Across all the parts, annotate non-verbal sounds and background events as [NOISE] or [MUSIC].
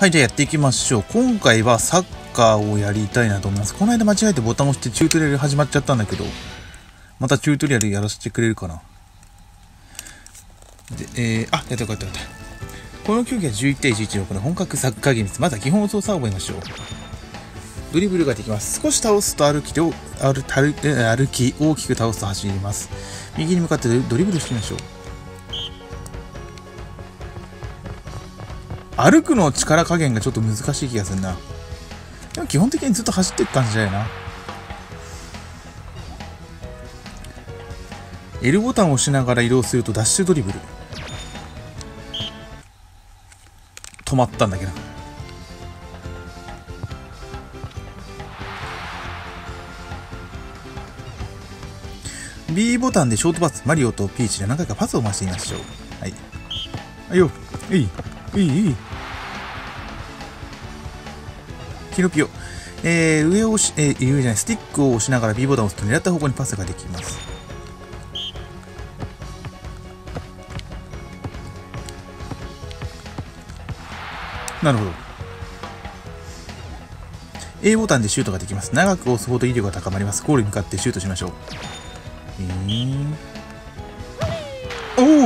はい、じゃあやっていきましょう。今回はサッカーをやりたいなと思います。この間間違えてボタンを押してチュートリアル始まっちゃったんだけど、またチュートリアルやらせてくれるかな？で、えー、あ、やったよかったよかった。この競技は11対11のこの本格サッカーゲームです。まずは基本操作を覚えましょう。ドリブルができます。少し倒すと歩きと、歩歩歩き、大きく倒すと走ります。右に向かってドリブルしてみましょう。歩くの力加減がちょっと難しい気がするな。でも基本的にずっと走っていく感じだよな。L ボタンを押しながら移動するとダッシュドリブル。止まったんだけど。B ボタンでショートパス、マリオとピーチで何回かパスを回してみましょう。はい。はいよ。いい。いい、いい。キノピオ。えー、上をし、えー、上じゃない、スティックを押しながら B ボタンを押すと狙った方向にパスができます。なるほど。A ボタンでシュートができます。長く押すほど威力が高まります。ゴールに向かってシュートしましょう。えー、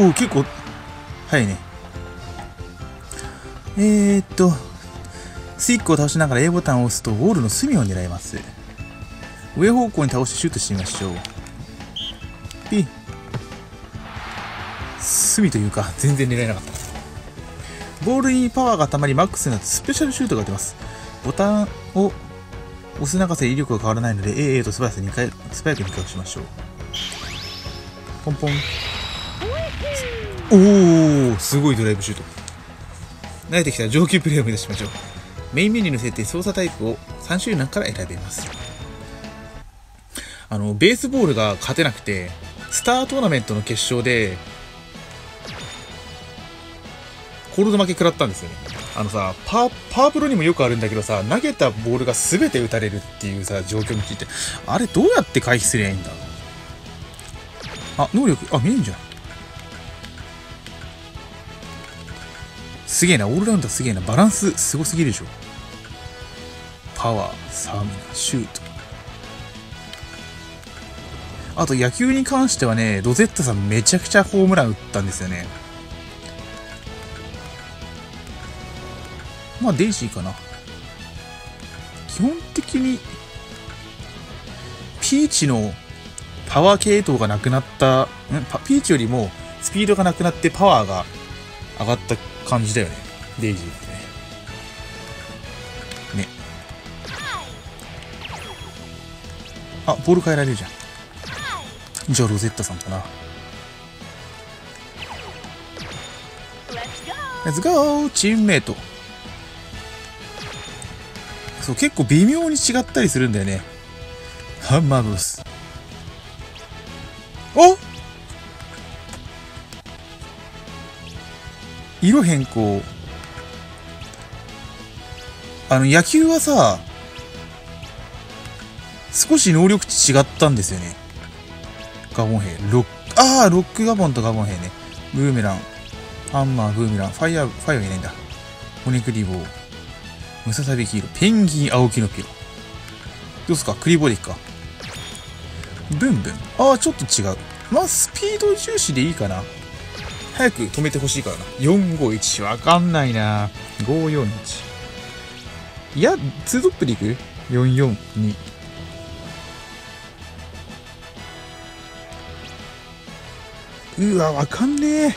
おお結構、早いね。えー、っと、スイックを倒しながら A ボタンを押すとゴールの隅を狙います。上方向に倒してシュートしてみましょう。ピ隅というか、全然狙えなかった。ボールにパワーが溜まりマックスになってスペシャルシュートが出ます。ボタンを押す長さで威力が変わらないので AA と素早く2回、素早く2回押しましょう。ポンポン。おー、すごいドライブシュート。慣れてきたら上級プレイを目指しましょう。メインメニューの設定、操作タイプを3種類の中から選べます。あの、ベースボールが勝てなくて、スタートーナメントの決勝で、コールド負け食らったんですよね。あのさ、パー、パワプロにもよくあるんだけどさ、投げたボールが全て打たれるっていうさ、状況に陥って、あれどうやって回避すりゃいいんだ？あ、能力、あ、見えんじゃん。すげえな、オールラウンダーすげえな。バランスすごすぎるでしょ。パワー、スタミナ、シュート。あと野球に関してはね、ロゼッタさんめちゃくちゃホームラン打ったんですよね。まあ、デイジーかな。基本的に、ピーチのパワー系統がなくなった、んピーチよりもスピードがなくなってパワーが上がった感じだよね。デイジーってあ、ボール変えられるじゃん。じゃあロゼッタさんかな。レッツゴーチームメイト。そう、結構微妙に違ったりするんだよね。ハンマーブロス。お色変更。あの、野球はさ、少し能力値違ったんですよね。ガボン兵。ロック、ああ、ロックガボンとガボン兵ね。ブーメラン。ハンマー、ブーメラン。ファイヤー、ファイヤーいないんだ。骨クリボー。ムササビ黄色。ペンギン、青木のピロ。どうすか？クリボディか。ブンブン。ああ、ちょっと違う。まあ、スピード重視でいいかな。早く止めてほしいからな。451。わかんないな。541。いや、2トップでいく ?442。うわ、わかんねえ。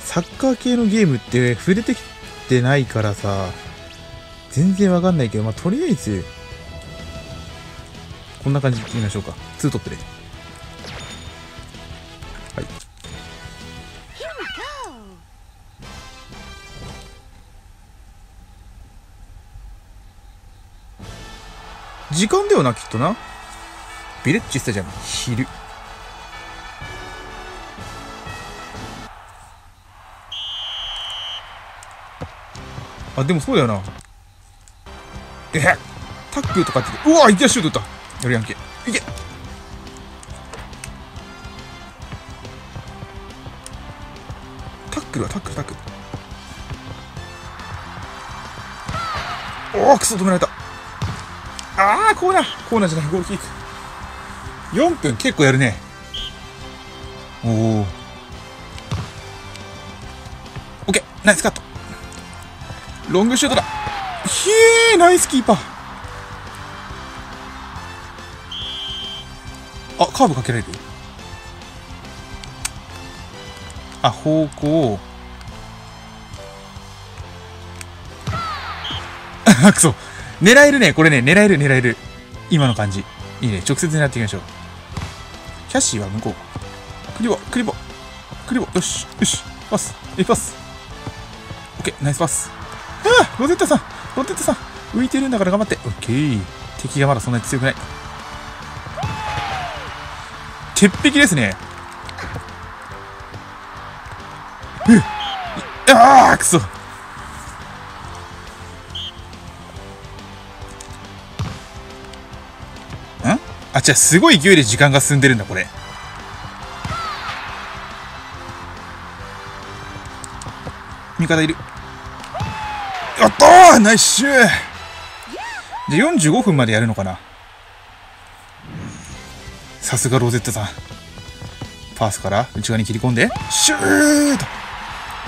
サッカー系のゲームって触れてきてないからさ、全然わかんないけど、まあ、とりあえず、こんな感じでいきましょうか。2トップで。はい。時間だよな、きっとな。ビレッジスタジアム、昼。あ、でもそうだよな。えへタックルとかって、うわいきなりシュート打った。やるやんけ。いけタックルはタックル、タックル。おおクソ止められたああコーナーコーナーじゃないゴールキック4分結構やるねおおオッケーナイスカットロングシュートだ。ひえナイスキーパー。あカーブかけられる。あ方向あくそ狙えるね。これね狙える狙える。今の感じ。いいね。直接狙っていきましょう。キャッシーは向こう。クリボクリボクリボよしよし。パス。いいパス。オッケーナイスパス。ああロゼッタさんロゼッタさん浮いてるんだから頑張って。オッケー敵がまだそんなに強くない。鉄壁ですね。うああくそ。あ、違う、すごい勢いで時間が進んでるんだ、これ。味方いる。やったーナイスシューで、45分までやるのかなさすがロゼッタさん。パースから内側に切り込んで、シュート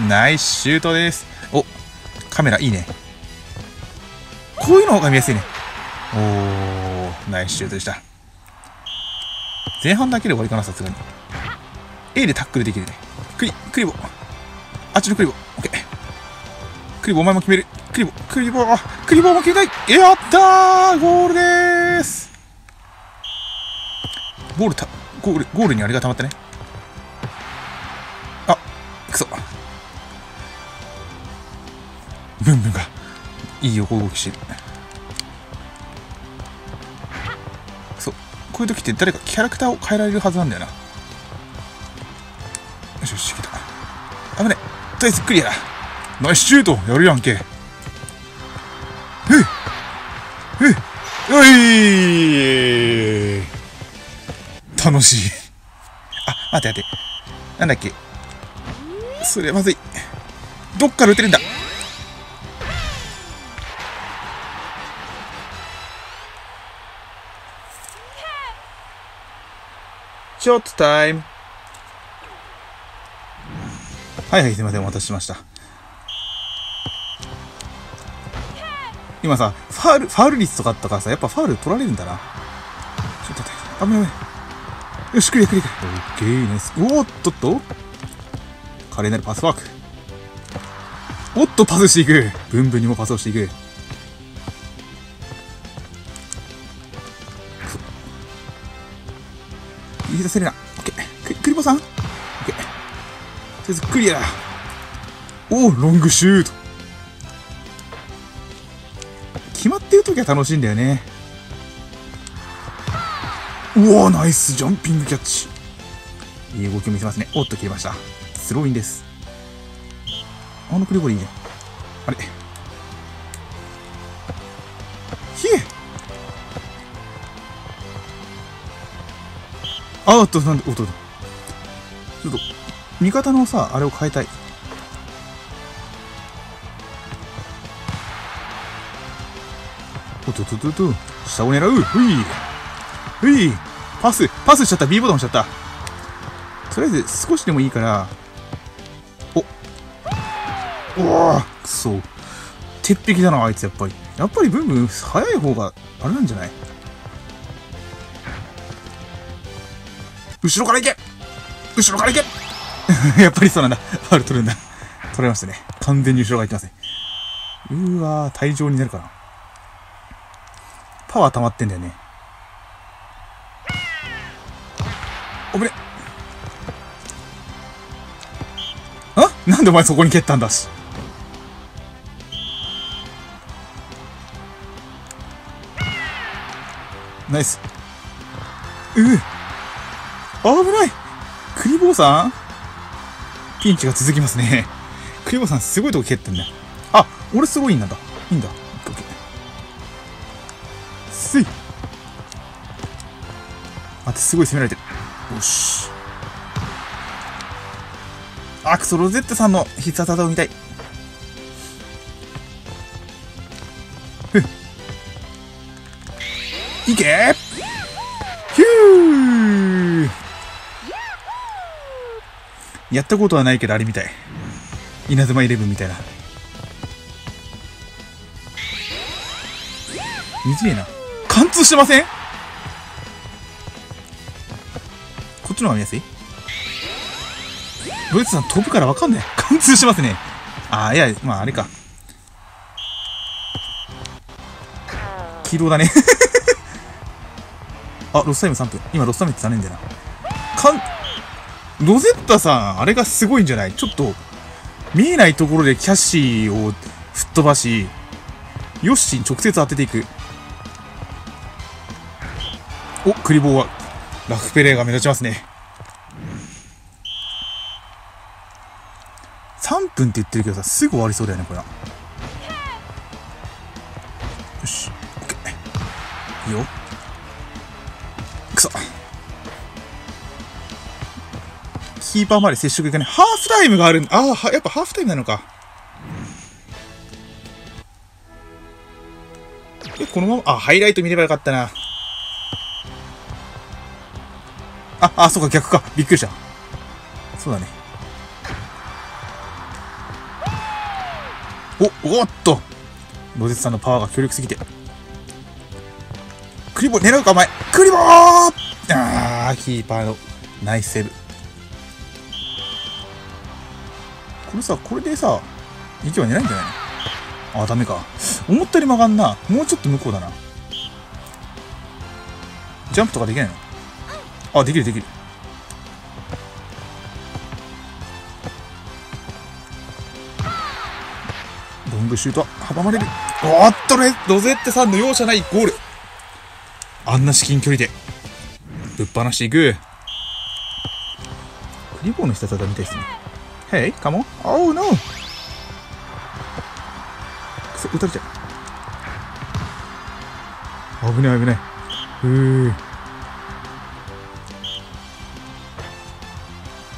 ナイスシュートです。お、カメラいいね。こういうのが見やすいね。おー、ナイスシュートでした。前半だけで終わりかな、さすがに。A でタックルできるね。クリ、クリボ。あっちのクリボ。オッケー。クリボ、お前も決める。クリボー、クリボー、あ、クリボーも決めたいやったーゴールでーすゴールた、ゴール、ゴールにあれが溜まったね。あ、くそ。ブンブンが、いい横動きしてる。こういう時って誰かキャラクターを変えられるはずなんだよな。よしよし、いけた。危ねえ。とりあえずクリアだ。ナイスシュートやるやんけ。っおい楽しい。あ、待って待って。なんだっけ。それまずい。どっから撃てるんだショートタイム。はいはい、すいません、お待たせしました。今さ、ファール、ファール率とかあったからさ、やっぱファール取られるんだな。ちょっと待って、危ない危ない。よし、クリアクリア。オッケー、ナイス。おーっとっと華麗なるパスワーク。おっと、パスしていく。ブンブンにもパスをしていく。入れ出せるな。オッケー。クリボさん？オッケー。とりあえずクリアおお、ロングシュート。決まってる時は楽しいんだよね。うおナイスジャンピングキャッチ。いい動きを見せますね。おっと切れました。スローインです。あのクリボリいいね。あれあっと、なんで、おっと、ちょっと、味方のさ、あれを変えたい。おっとととと、下を狙うふいふいパスパスしちゃった !B ボタン押しちゃったとりあえず、少しでもいいから、おおおくそ。鉄壁だな、あいつ、やっぱり。やっぱりブンブン、早い方が、あれなんじゃない？後ろから行け後ろから行け [LAUGHS] やっぱりそうなんだ。ファウル取るんだ。取れましたね。完全に後ろが行ってますね。うわー、退場になるかな。パワー溜まってんだよね。おぶね。あ？なんでお前そこに蹴ったんだ？し。ナイス。うぅ。危ないクリボーさん？ピンチが続きますね。クリボーさんすごいとこ蹴ってんね。あ、俺すごいんだ。いいんだ。すい。待って、すごい攻められてる。よし。あ、クソ、ロゼッテさんの必殺技を見たい。ふいけヒューやったことはないけどあれみたい。稲妻イレブンみたいな。水えな。通してません？こっちの方が見やすい？ロイツさん飛ぶからわかんない。貫通してますね。ああ、いや、まああれか。黄色だね [LAUGHS] あ、ロスタイム3分。今ロスタイムって残念だな。かん、ロゼッタさん、あれがすごいんじゃない？ちょっと、見えないところでキャッシーを吹っ飛ばし、ヨッシーに直接当てていく。お、クリボーは、ラフプレーが目立ちますね。3分って言ってるけどさ、すぐ終わりそうだよね、これは。よし、オッケー。いいよ。くそ。キーパーまで接触いかない。ハーフタイムがあるんああ、やっぱハーフタイムなのか。え、このまま、あ、ハイライト見ればよかったな。あ、あ、そうか、逆か。びっくりした。そうだね。お、おっとロゼツさんのパワーが強力すぎて。クリボー狙うか、お前。クリボーあー、キーパーのナイスセーブ。これさ、これでさ、息は狙えんじゃないの？あ、ダメか。思ったより曲がんな。もうちょっと向こうだな。ジャンプとかできないの？あ、できるできる。ロングシュート阻まれる。おっとね、ロゼッテさんの容赦ないゴール。あんな至近距離で、ぶっ放していく。クリボーの必殺技みたいですね。Hey, come on. Oh no! くそ、撃たれちゃう。危ない危ない。うー。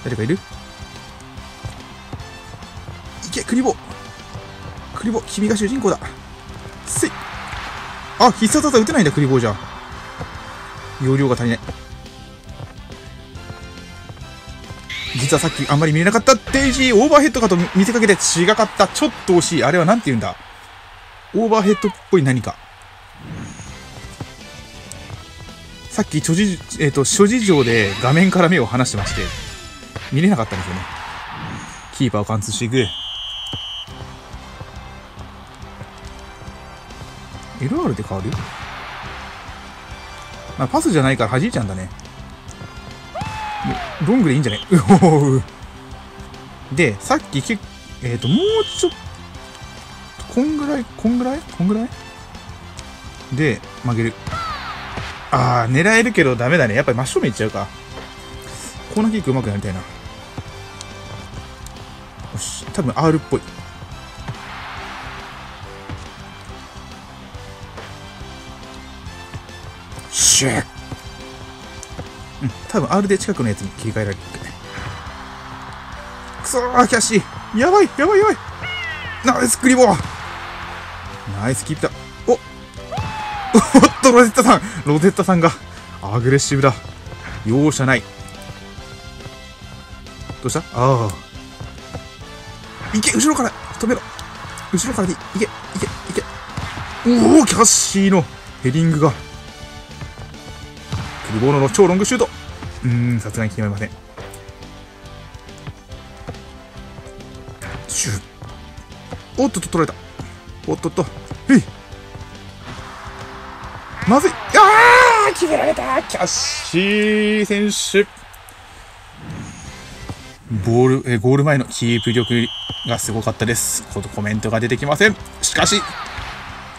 誰かいる？いけ、クリボークリボー、君が主人公だ。せいあ、必殺技撃てないんだ、クリボーじゃ。容量が足りない。実はさっきあんまり見れなかったデイジーオーバーヘッドかと見せかけて違かった。ちょっと惜しい。あれは何て言うんだ？オーバーヘッドっぽい何か。さっき諸事、えっ、ー、と、諸事情で画面から目を離してまして、見れなかったんですよね。キーパーを貫通していく。LR で変わるまあ、パスじゃないから弾いちゃうんだね。ロングでいいんじゃねで、さっきけ、えっ、ー、と、もうちょっと、こんぐらい、こんぐらい？こんぐらい？で、曲げる。あー、狙えるけどダメだね。やっぱり真正面いっちゃうか。コーナーキック上手くなりたいな。よし、多分 R っぽい。シュッうん、多分 R で近くのやつに切り替えられる。くそー、キャッシー。やばいやばいやばい。ナイスクリボー。ナイスキープだ。お。[LAUGHS] おっと、ロゼッタさん。ロゼッタさんがアグレッシブだ。容赦ない。どうした？ああ。いけ後ろから止めろ。後ろからでいけいけいけ。おおキャッシーのヘディングが。クリボーノの超ロングシュート。うーんさすがに決めません。シュッおっとっと取られた。おっとっと。へい。まずい。あー決められた。キャッシー選手ボール、えゴール前のキープ力がすごかったです。ことコメントが出てきません。しかし、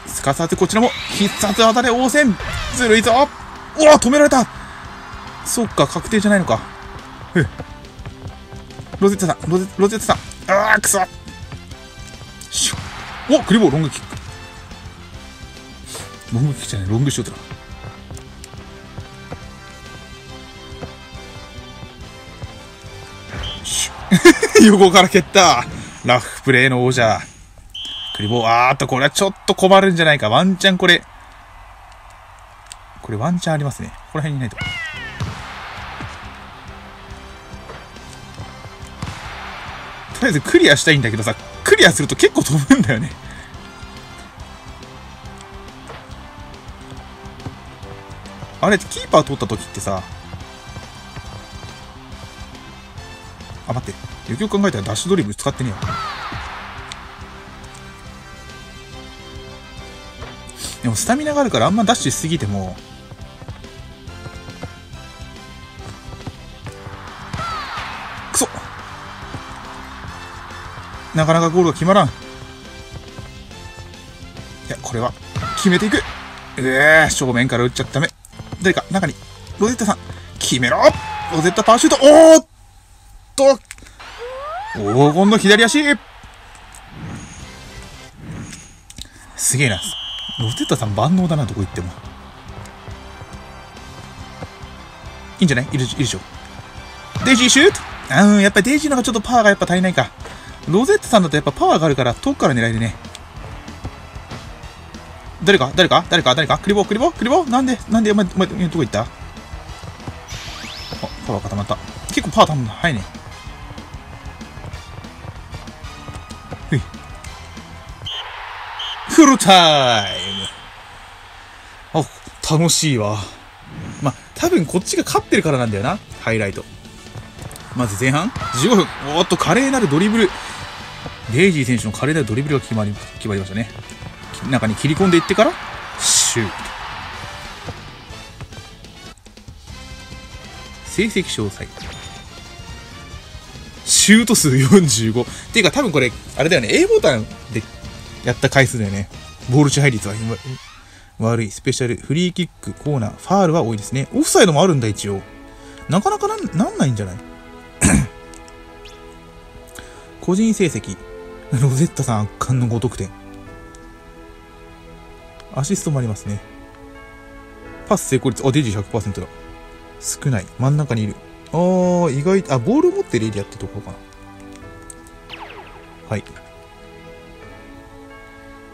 すかさずこちらも必殺技で応戦ずるいぞおわ止められたそっか、確定じゃないのか。ロゼッタさん、ロゼロゼッタさん。ああ、くそおクリボー、ロングキック。ロングキックじゃない、ロングシュートだ。[LAUGHS] 横から蹴ったラフプレーの王者。クリボー、あーっと、これはちょっと困るんじゃないか。ワンチャンこれ、これワンチャンありますね。ここら辺にないと。とりあえずクリアしたいんだけどさ、クリアすると結構飛ぶんだよね。あれ、キーパー通った時ってさ、あ、待って。よくよく考えたらダッシュドリブル使ってねえよ。でもスタミナがあるからあんまダッシュしすぎても、くそなかなかゴールが決まらん。いや、これは、決めていく。うえ、正面から打っちゃっため。誰か、中に、ロゼッタさん、決めろロゼッタパワーシュート、おーっと黄金の左足すげえな。ロゼッタさん万能だな、どこ行っても。いいんじゃない？いる、いるでしょ。デイジーシュートうん、やっぱりデイジーの方がちょっとパワーがやっぱ足りないか。ロゼッタさんだとやっぱパワーがあるから遠くから狙えるね。誰か？誰か？誰か？誰か？クリボークリボー？クリボー？なんでなんでお前、お前、どこ行った？あ、パワー固まった。結構パワーたむの早いね。フルタイムあ、楽しいわ。まあ多分こっちが勝ってるからなんだよな。ハイライト。まず前半15分。おっと、華麗なるドリブル。デイジー選手の華麗なるドリブルが決まり、決まりましたね。中に切り込んでいってから、シュート。成績詳細。シュート数45。っていうか多分これ、あれだよね、A ボタンでやった回数だよね。ボール支配率は悪い。スペシャル、フリーキック、コーナー、ファールは多いですね。オフサイドもあるんだ、一応。なかなかなんなんないんじゃない？[COUGHS] 個人成績。ロゼッタさん圧巻の5得点。アシストもありますね。パス成功率、あ、デジ100%だ。少ない。真ん中にいる。あー、意外、あ、ボールを持ってるエリアってとこかな。はい。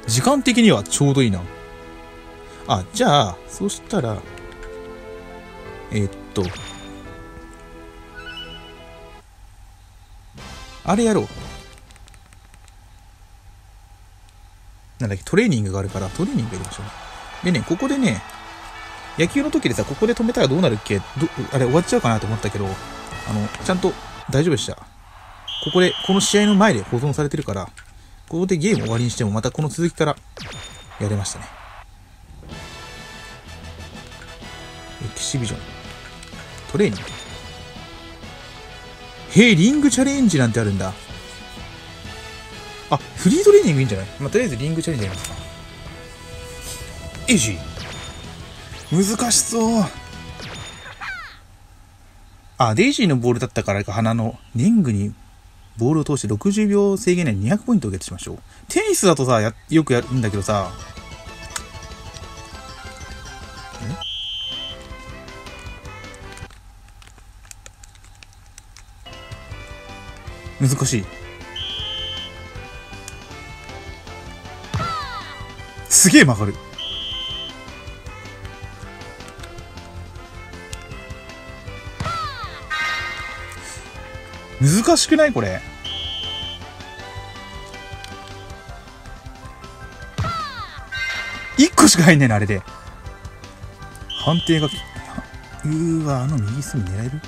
時間的にはちょうどいいな。あ、じゃあ、そしたら、えー、っと、あれやろう。なんだっけ、トレーニングがあるから、トレーニングやりましょう。でね、ここでね、野球の時でさ、ここで止めたらどうなるっけ？あれ終わっちゃうかなと思ったけど、あの、ちゃんと大丈夫でした。ここで、この試合の前で保存されてるから、ここでゲーム終わりにしてもまたこの続きからやれましたね。エキシビジョン。トレーニング。へえ、リングチャレンジなんてあるんだ。あ、フリートレーニングいいんじゃない？まあ、とりあえずリングチャレンジやりますか。イジー。難しそう。あ、デイジーのボールだったからか、鼻の、年具にボールを通して60秒制限内200ポイントをゲットしましょう。テニスだとさ、よくやるんだけどさ、難しい。すげえ曲がる。難しくない？これ。1個しか入んねえな、あれで。判定が、うーわ、あの右隅狙える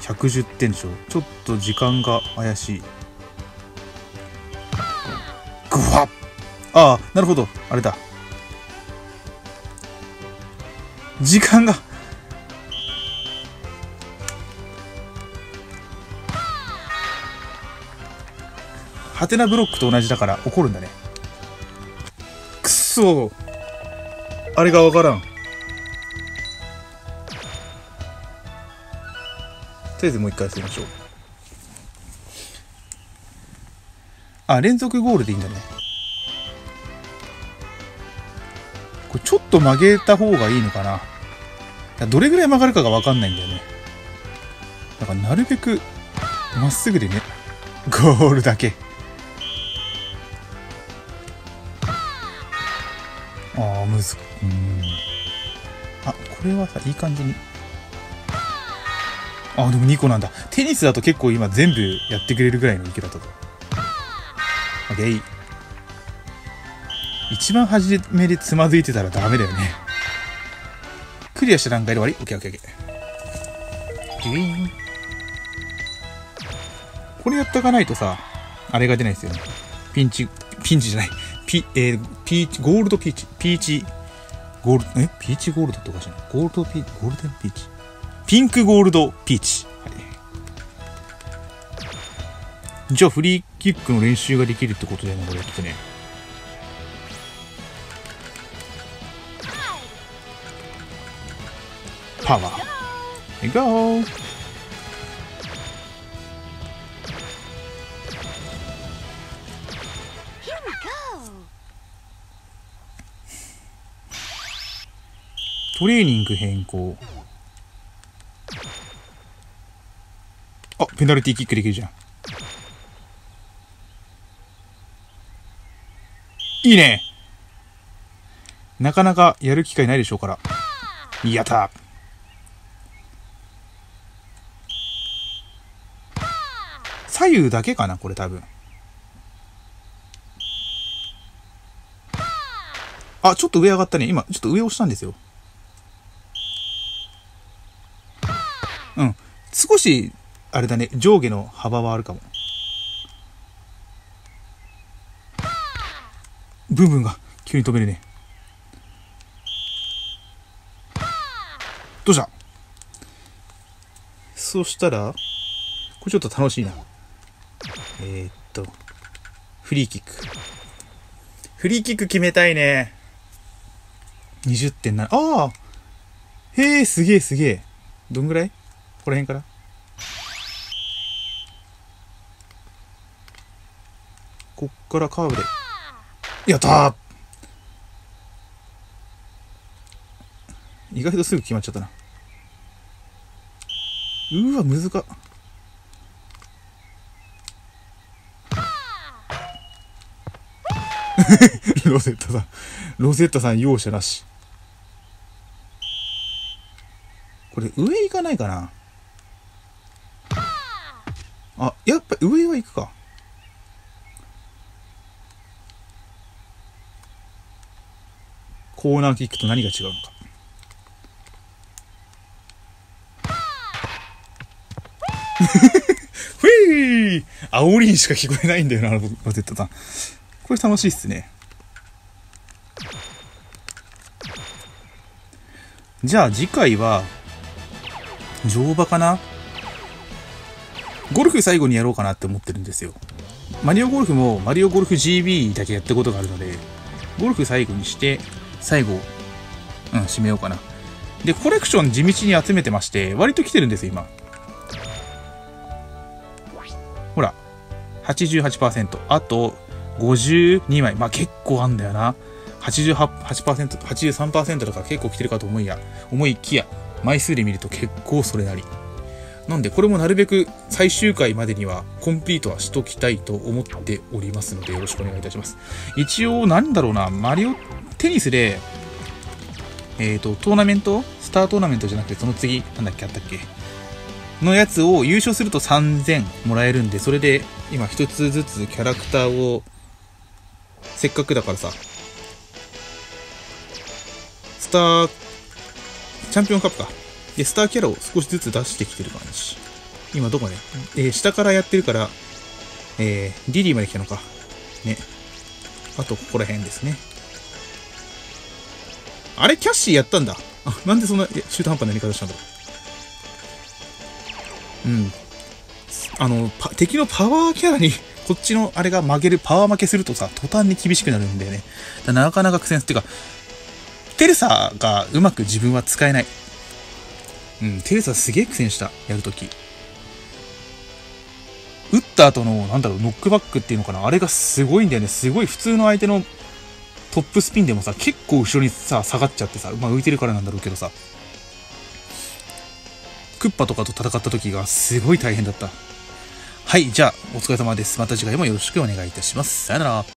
？110点でしょ。ちょっと時間が怪しい。ぐわっああなるほど。あれだ。時間がハテナブロックと同じだから怒るんだね。くっそ。あれがわからん。とりあえずもう一回やりましょう。あ連続ゴールでいいんだね。これちょっと曲げた方がいいのかな。どれぐらい曲がるかがわかんないんだよね。だからなるべくまっすぐでねゴールだけむずうん。あこれはさいい感じに。あでも2個なんだ。テニスだと結構今全部やってくれるぐらいの池だったと。OK 一番初めでつまずいてたらダメだよね。クリアした段階で終わり ?OKOKOK ギュイーンこれやっとかないとさあれが出ないですよね。ピンチピンチじゃないピ,、えー、ピーチゴールドピーチピーチゴールドえ？ピーチゴールドっておかしいなゴールドピーチゴールデンピーチピンクゴールドピーチ。はい、じゃあ、フリーキックの練習ができるってことだよね、これってね。パワー。い go! トレーニング変更。あ、ペナルティーキックできるじゃん。いいねなかなかやる機会ないでしょうから。やった左右だけかなこれ多分。あ、ちょっと上上がったね。今、ちょっと上押したんですよ。うん。少しあれだね、上下の幅はあるかも。ブンブンが急に飛べるね。どうした？そしたら、これちょっと楽しいな。えー、っと、フリーキック。フリーキック決めたいね。20.7。ああへえ、すげえすげえ。どんぐらい？ここら辺から？こっからカーブで。やった意外とすぐ決まっちゃったな。うわ、むずか。[LAUGHS] ロゼッタさん。ロゼッタさん容赦なし。これ上行かないかな？あ、やっぱ上は行くか。コーナーキックと何が違うのか。ふいー煽りにしか聞こえないんだよな、ロゼッタさん。これ楽しいっすね。じゃあ次回は、乗馬かな？ゴルフ最後にやろうかなって思ってるんですよ。マリオゴルフもマリオゴルフ GB だけやったことがあるので、ゴルフ最後にして、最後、うん、締めようかな。で、コレクション地道に集めてまして、割と来てるんですよ、今。ほら、88%。あと、52枚。まあ結構あんだよな。88%、83%とか結構来てるかと思いや、思いきや、枚数で見ると結構それなり。なんで、これもなるべく最終回までにはコンプリートはしときたいと思っておりますので、よろしくお願いいたします。一応、なんだろうな、マリオテニスで、えっ、ー、と、トーナメントスタートーナメントじゃなくて、その次、なんだっけ、あったっけのやつを優勝すると3000もらえるんで、それで今一つずつキャラクターを、せっかくだからさ、スター、チャンピオンカップか。で、スターキャラを少しずつ出してきてる感じ。今どこね？えー、下からやってるから、えー、リリーまで来たのか。ね。あと、ここら辺ですね。あれ？キャッシーやったんだ。あ、なんでそんな中途半端なやり方したんだろう。うん。あの、敵のパワーキャラに [LAUGHS] こっちのあれが曲げる、パワー負けするとさ、途端に厳しくなるんだよね。だなかなか苦戦っていうか、テレサがうまく自分は使えない。うん、テレサすげえ苦戦した、やるとき。打った後の、なんだろう、ノックバックっていうのかな？あれがすごいんだよね。すごい普通の相手のトップスピンでもさ、結構後ろにさ、下がっちゃってさ、まあ浮いてるからなんだろうけどさ、クッパとかと戦った時がすごい大変だった。はい、じゃあ、お疲れ様です。また次回もよろしくお願いいたします。さよなら。